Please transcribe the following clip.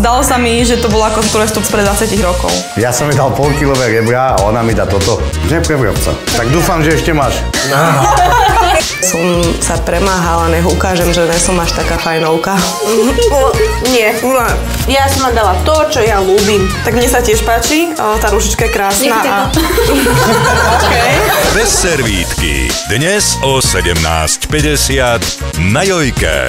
Zdalo sa mi, že to bolo ako prestup spred 20 rokov. Ja som jej dal polkilové rebra a ona mi dá toto. že neprevrovca. Tak dúfam, že ešte máš. Som sa premáhala, nech ukážem, že nie som až taká fajnovka. No, nie, ja som vám dala to, čo ja ľúbim. Tak mne sa tiež páči, tá rušička je krásna. A... Teda. okay. Bez servítky. Dnes o 17.50 na Jojke.